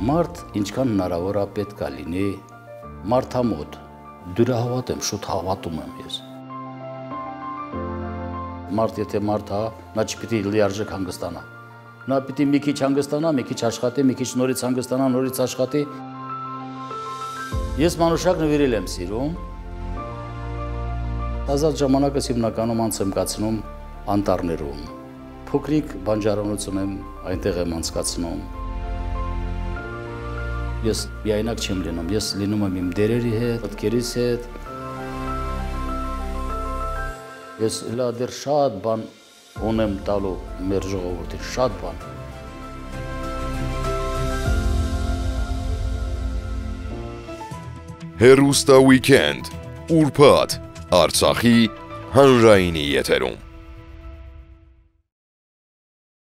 Մարդ ինչքան հնարավոր է պետք է լինի մարդամոտ։ Դրա հավատ եմ, շուտ հավատում եմ ես։ Մարդ եթե մարդ հա, նա չպիտի լիարժեք հանգստանա։ Նա պիտի մի քիչ հանգստանա, մի քիչ աշխատի, մի քիչ նորից հանգստանա, նորից աշխատի։ Ես մանուշակ նվիրել եմ սիրում, Ազատ ժամանակս հիմնականում անց եմ կացնում անտառներում։ Փոքրիկ բանջարանություն եմ այնտեղ եմ անցկացնում։ Ես միայնակ չեմ լինում, ես լինում եմ իմ դերերի հետ, պատկերից հետ։ Ես հլա դեռ շատ բան ունեմ տալու մեր ժողովրդին, շատ բան։ Հերուստա Weekend, ուրբաթ Արցախի հանրայինի եթերում։